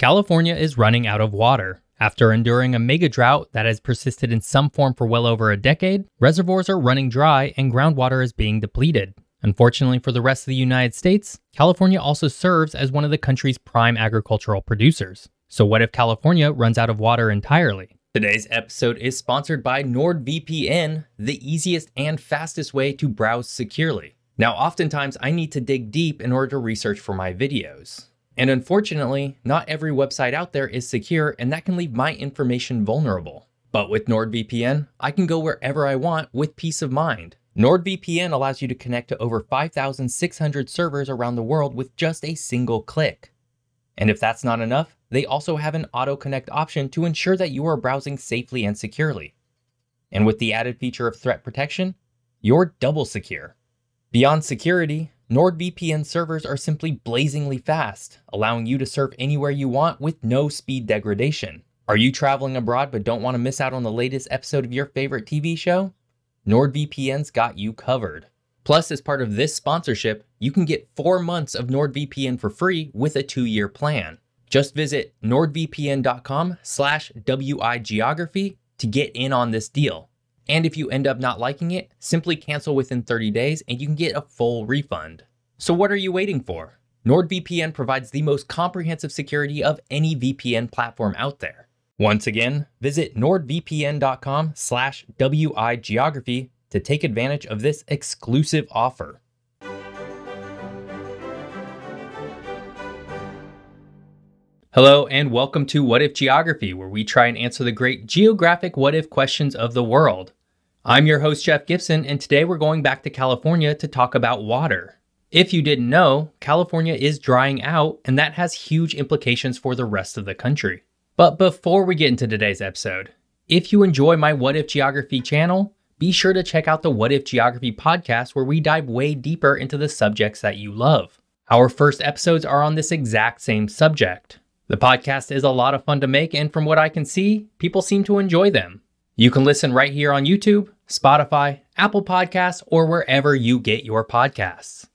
California is running out of water. After enduring a mega drought that has persisted in some form for well over a decade, reservoirs are running dry and groundwater is being depleted. Unfortunately for the rest of the United States, California also serves as one of the country's prime agricultural producers. So, what if California runs out of water entirely? Today's episode is sponsored by NordVPN, the easiest and fastest way to browse securely. Now, oftentimes I need to dig deep in order to research for my videos. And unfortunately, not every website out there is secure, and that can leave my information vulnerable. But with NordVPN, I can go wherever I want with peace of mind. NordVPN allows you to connect to over 5,600 servers around the world with just a single click. And if that's not enough, they also have an auto connect option to ensure that you are browsing safely and securely. And with the added feature of threat protection, you're double secure. Beyond security, NordVPN servers are simply blazingly fast, allowing you to surf anywhere you want with no speed degradation. Are you traveling abroad but don't want to miss out on the latest episode of your favorite TV show? NordVPN's got you covered. Plus, as part of this sponsorship, you can get four months of NordVPN for free with a two-year plan. Just visit nordvpn.com slash wigeography to get in on this deal. And if you end up not liking it, simply cancel within 30 days and you can get a full refund. So what are you waiting for? NordVPN provides the most comprehensive security of any VPN platform out there. Once again, visit nordvpn.com slash wigeography to take advantage of this exclusive offer. Hello, and welcome to What If Geography, where we try and answer the great geographic what if questions of the world. I'm your host, Geoff Gibson, and today we're going back to California to talk about water. If you didn't know, California is drying out, and that has huge implications for the rest of the country. But before we get into today's episode, if you enjoy my What If Geography channel, be sure to check out the What If Geography podcast where we dive way deeper into the subjects that you love. Our first episodes are on this exact same subject. The podcast is a lot of fun to make, and from what I can see, people seem to enjoy them. You can listen right here on YouTube, Spotify, Apple Podcasts, or wherever you get your podcasts.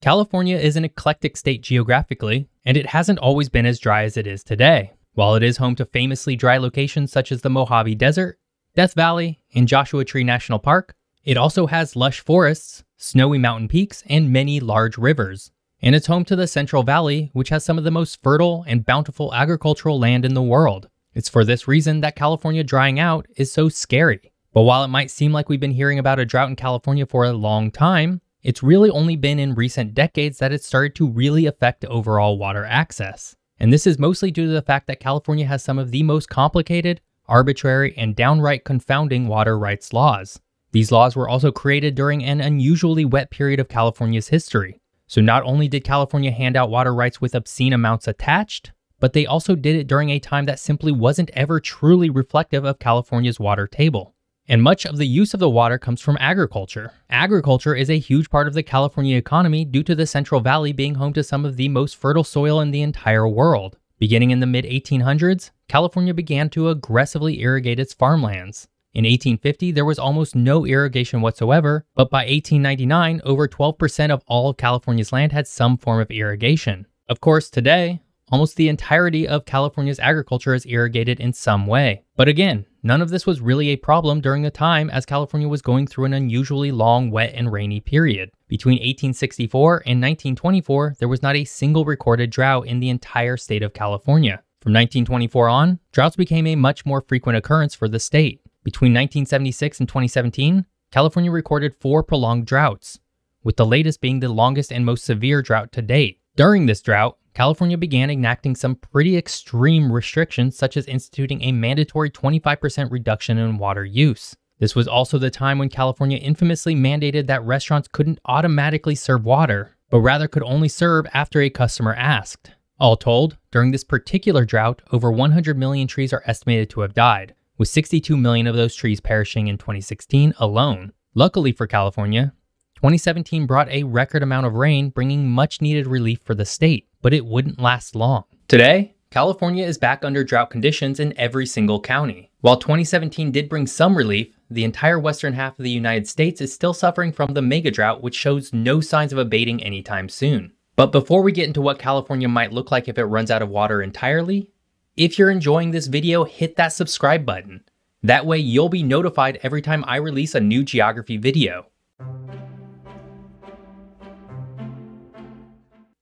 California is an eclectic state geographically, and it hasn't always been as dry as it is today. While it is home to famously dry locations such as the Mojave Desert, Death Valley, and Joshua Tree National Park, it also has lush forests, snowy mountain peaks, and many large rivers and it's home to the Central Valley, which has some of the most fertile and bountiful agricultural land in the world. It's for this reason that California drying out is so scary. But while it might seem like we've been hearing about a drought in California for a long time, it's really only been in recent decades that it's started to really affect overall water access. And this is mostly due to the fact that California has some of the most complicated, arbitrary, and downright confounding water rights laws. These laws were also created during an unusually wet period of California's history. So not only did California hand out water rights with obscene amounts attached, but they also did it during a time that simply wasn't ever truly reflective of California's water table. And much of the use of the water comes from agriculture. Agriculture is a huge part of the California economy due to the Central Valley being home to some of the most fertile soil in the entire world. Beginning in the mid 1800s, California began to aggressively irrigate its farmlands. In 1850, there was almost no irrigation whatsoever, but by 1899, over 12% of all of California's land had some form of irrigation. Of course, today, almost the entirety of California's agriculture is irrigated in some way. But again, none of this was really a problem during the time as California was going through an unusually long, wet, and rainy period. Between 1864 and 1924, there was not a single recorded drought in the entire state of California. From 1924 on, droughts became a much more frequent occurrence for the state. Between 1976 and 2017, California recorded four prolonged droughts, with the latest being the longest and most severe drought to date. During this drought, California began enacting some pretty extreme restrictions, such as instituting a mandatory 25% reduction in water use. This was also the time when California infamously mandated that restaurants couldn't automatically serve water, but rather could only serve after a customer asked. All told, during this particular drought, over 100 million trees are estimated to have died, with 62 million of those trees perishing in 2016 alone. Luckily for California, 2017 brought a record amount of rain, bringing much needed relief for the state, but it wouldn't last long. Today, California is back under drought conditions in every single county. While 2017 did bring some relief, the entire western half of the United States is still suffering from the mega drought, which shows no signs of abating anytime soon. But before we get into what California might look like if it runs out of water entirely, if you're enjoying this video, hit that subscribe button. That way you'll be notified every time I release a new geography video.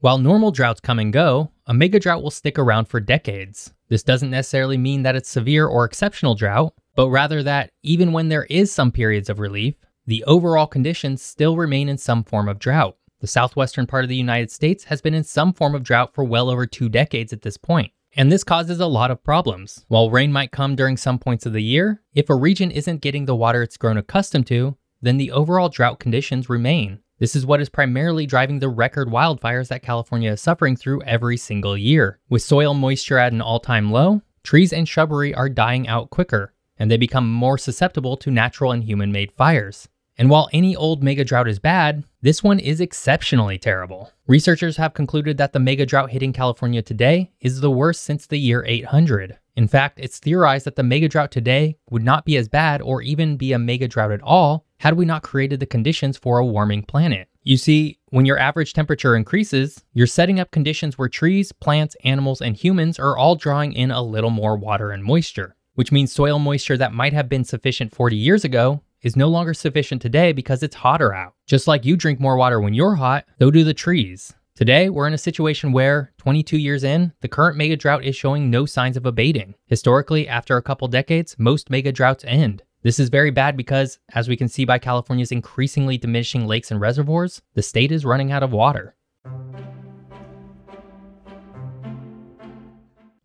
While normal droughts come and go, a mega drought will stick around for decades. This doesn't necessarily mean that it's severe or exceptional drought, but rather that even when there is some periods of relief, the overall conditions still remain in some form of drought. The southwestern part of the United States has been in some form of drought for well over two decades at this point. And this causes a lot of problems. While rain might come during some points of the year, if a region isn't getting the water it's grown accustomed to, then the overall drought conditions remain. This is what is primarily driving the record wildfires that California is suffering through every single year. With soil moisture at an all time low, trees and shrubbery are dying out quicker, and they become more susceptible to natural and human made fires. And while any old mega drought is bad, this one is exceptionally terrible. Researchers have concluded that the mega drought hitting California today is the worst since the year 800. In fact, it's theorized that the mega drought today would not be as bad or even be a mega drought at all had we not created the conditions for a warming planet. You see, when your average temperature increases, you're setting up conditions where trees, plants, animals, and humans are all drawing in a little more water and moisture, which means soil moisture that might have been sufficient 40 years ago is no longer sufficient today because it's hotter out. Just like you drink more water when you're hot, so do the trees. Today, we're in a situation where, 22 years in, the current mega drought is showing no signs of abating. Historically, after a couple decades, most mega droughts end. This is very bad because, as we can see by California's increasingly diminishing lakes and reservoirs, the state is running out of water.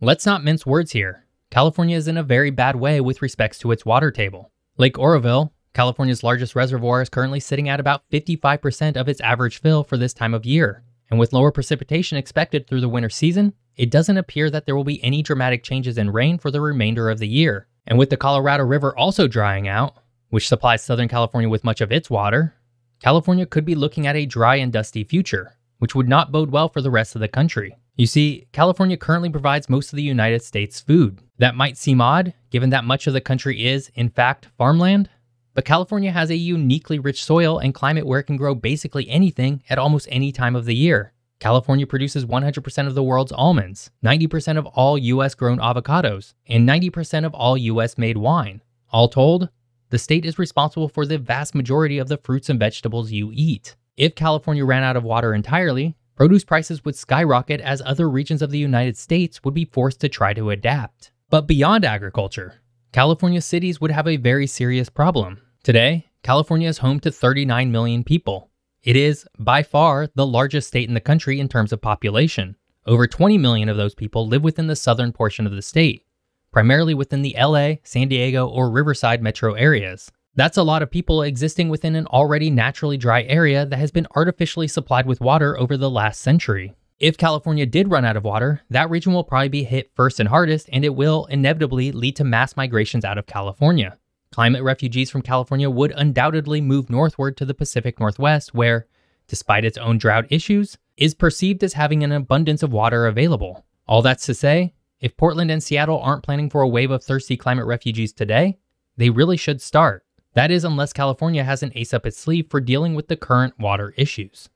Let's not mince words here. California is in a very bad way with respects to its water table. Lake Oroville, California's largest reservoir, is currently sitting at about 55% of its average fill for this time of year. And with lower precipitation expected through the winter season, it doesn't appear that there will be any dramatic changes in rain for the remainder of the year. And with the Colorado River also drying out, which supplies Southern California with much of its water, California could be looking at a dry and dusty future, which would not bode well for the rest of the country. You see, California currently provides most of the United States food. That might seem odd, given that much of the country is, in fact, farmland, but California has a uniquely rich soil and climate where it can grow basically anything at almost any time of the year. California produces 100% of the world's almonds, 90% of all US grown avocados, and 90% of all US made wine. All told, the state is responsible for the vast majority of the fruits and vegetables you eat. If California ran out of water entirely, produce prices would skyrocket as other regions of the United States would be forced to try to adapt. But beyond agriculture, California cities would have a very serious problem. Today, California is home to 39 million people. It is, by far, the largest state in the country in terms of population. Over 20 million of those people live within the southern portion of the state, primarily within the LA, San Diego, or Riverside metro areas. That's a lot of people existing within an already naturally dry area that has been artificially supplied with water over the last century. If California did run out of water, that region will probably be hit first and hardest, and it will inevitably lead to mass migrations out of California. Climate refugees from California would undoubtedly move northward to the Pacific Northwest, where, despite its own drought issues, is perceived as having an abundance of water available. All that's to say, if Portland and Seattle aren't planning for a wave of thirsty climate refugees today, they really should start. That is, unless California has an ace up its sleeve for dealing with the current water issues.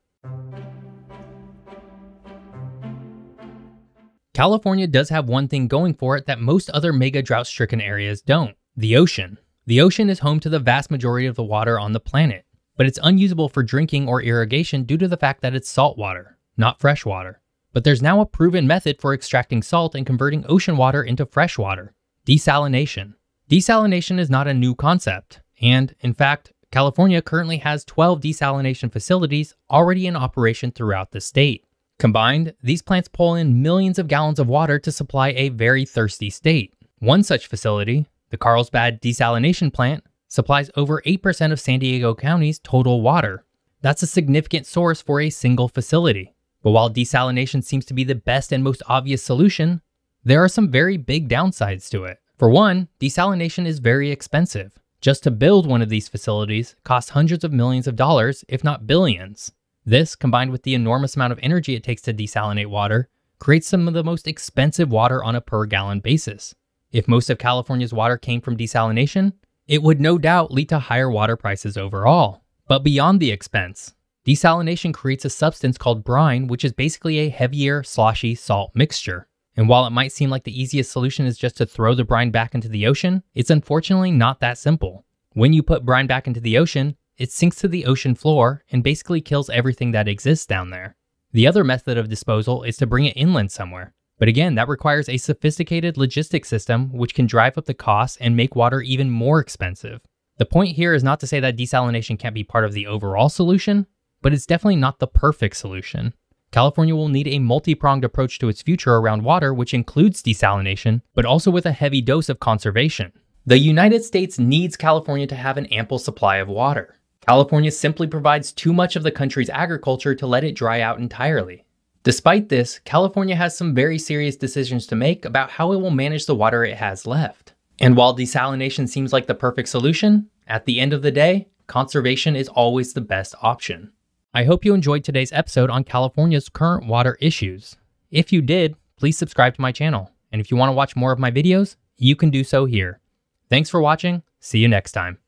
California does have one thing going for it that most other mega drought stricken areas don't the ocean. The ocean is home to the vast majority of the water on the planet, but it's unusable for drinking or irrigation due to the fact that it's salt water, not fresh water. But there's now a proven method for extracting salt and converting ocean water into fresh water desalination. Desalination is not a new concept, and in fact, California currently has 12 desalination facilities already in operation throughout the state. Combined, these plants pull in millions of gallons of water to supply a very thirsty state. One such facility, the Carlsbad desalination plant supplies over 8% of San Diego County's total water. That's a significant source for a single facility. But while desalination seems to be the best and most obvious solution, there are some very big downsides to it. For one, desalination is very expensive. Just to build one of these facilities costs hundreds of millions of dollars, if not billions. This, combined with the enormous amount of energy it takes to desalinate water, creates some of the most expensive water on a per gallon basis. If most of California's water came from desalination, it would no doubt lead to higher water prices overall. But beyond the expense, Desalination creates a substance called brine, which is basically a heavier, sloshy salt mixture. And while it might seem like the easiest solution is just to throw the brine back into the ocean, it's unfortunately not that simple. When you put brine back into the ocean, it sinks to the ocean floor and basically kills everything that exists down there. The other method of disposal is to bring it inland somewhere. But again, that requires a sophisticated logistics system which can drive up the costs and make water even more expensive. The point here is not to say that desalination can't be part of the overall solution, but it's definitely not the perfect solution. California will need a multi pronged approach to its future around water, which includes desalination, but also with a heavy dose of conservation. The United States needs California to have an ample supply of water. California simply provides too much of the country's agriculture to let it dry out entirely. Despite this, California has some very serious decisions to make about how it will manage the water it has left. And while desalination seems like the perfect solution, at the end of the day, conservation is always the best option. I hope you enjoyed today's episode on California's current water issues. If you did, please subscribe to my channel. And if you want to watch more of my videos, you can do so here. Thanks for watching. See you next time.